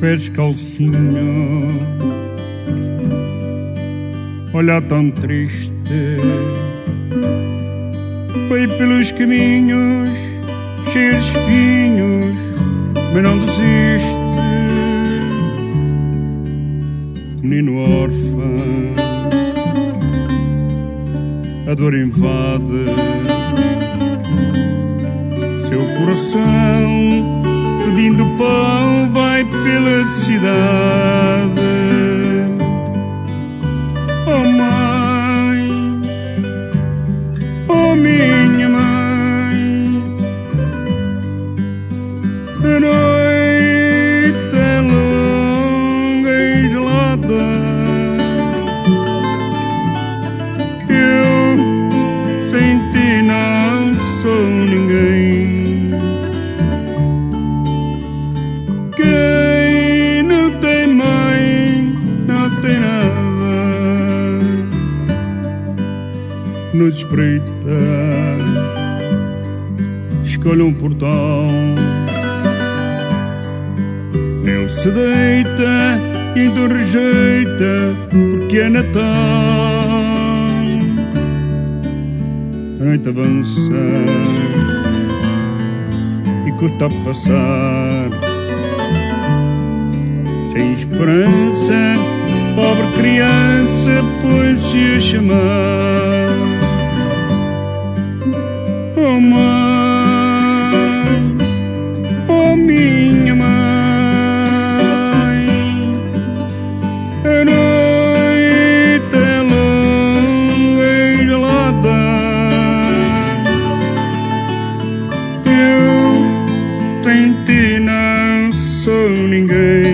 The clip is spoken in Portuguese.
pés calcinho, olhar tão triste, foi pelos caminhos cheios de espinhos, mas não desiste, menino órfão, a dor invade. Seu coração pedindo pão vai pela cidade. Oh mãe, oh minha mãe, a noite é longa e gelada. No espreita, escolhe um portão. Ele se deita e tu rejeita porque é Natal. A noite avança e custa passar sem esperança, pobre criança, pois se a chamar. não sou ninguém.